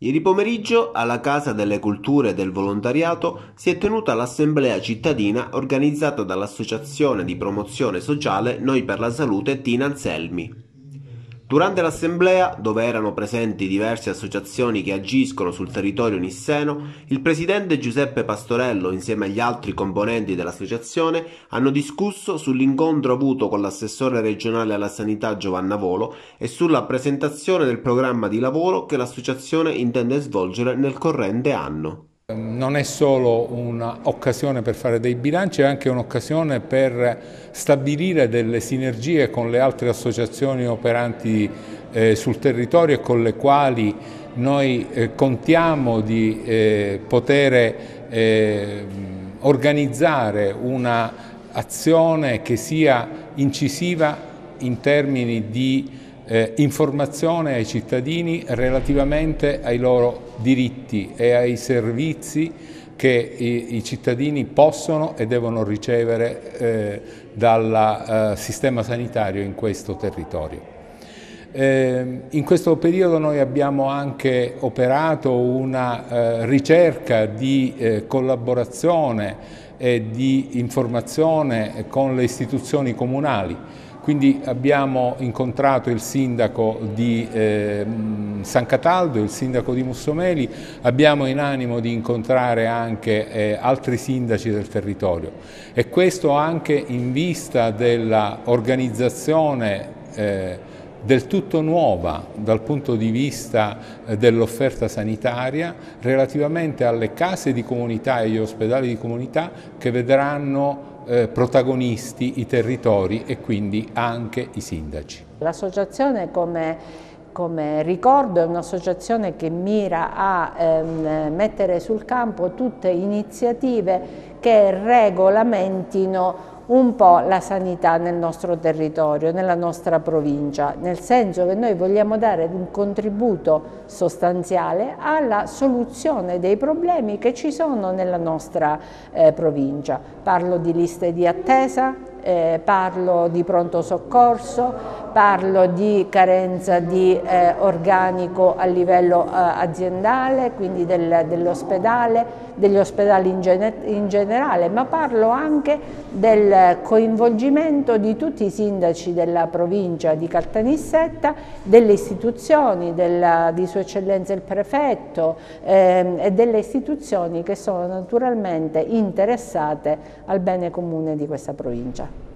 Ieri pomeriggio, alla Casa delle Culture e del Volontariato, si è tenuta l'assemblea cittadina organizzata dall'Associazione di Promozione Sociale Noi per la Salute Tina Anselmi. Durante l'assemblea, dove erano presenti diverse associazioni che agiscono sul territorio nisseno, il presidente Giuseppe Pastorello insieme agli altri componenti dell'associazione hanno discusso sull'incontro avuto con l'assessore regionale alla sanità Giovanna Volo e sulla presentazione del programma di lavoro che l'associazione intende svolgere nel corrente anno. Non è solo un'occasione per fare dei bilanci, è anche un'occasione per stabilire delle sinergie con le altre associazioni operanti eh, sul territorio e con le quali noi eh, contiamo di eh, poter eh, organizzare un'azione che sia incisiva in termini di eh, informazione ai cittadini relativamente ai loro diritti e ai servizi che i, i cittadini possono e devono ricevere eh, dal eh, sistema sanitario in questo territorio. Eh, in questo periodo noi abbiamo anche operato una eh, ricerca di eh, collaborazione e di informazione con le istituzioni comunali quindi abbiamo incontrato il sindaco di eh, San Cataldo, il sindaco di Mussomeli, abbiamo in animo di incontrare anche eh, altri sindaci del territorio. E questo anche in vista dell'organizzazione eh, del tutto nuova dal punto di vista eh, dell'offerta sanitaria relativamente alle case di comunità e agli ospedali di comunità che vedranno eh, protagonisti i territori e quindi anche i sindaci. L'associazione come come ricordo è un'associazione che mira a ehm, mettere sul campo tutte iniziative che regolamentino un po' la sanità nel nostro territorio, nella nostra provincia, nel senso che noi vogliamo dare un contributo sostanziale alla soluzione dei problemi che ci sono nella nostra eh, provincia. Parlo di liste di attesa, eh, parlo di pronto soccorso, parlo di carenza di eh, organico a livello eh, aziendale, quindi del, dell'ospedale, degli ospedali in, gene, in, generale, ma parlo anche del coinvolgimento di tutti i sindaci della provincia di Caltanissetta, delle istituzioni, della, di Sua Eccellenza il Prefetto eh, e delle istituzioni che sono naturalmente interessate al bene comune di questa provincia.